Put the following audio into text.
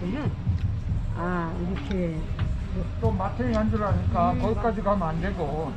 때는 아 이렇게. 또 마트에 한줄 아니까 음, 거기까지 가면 안 되고.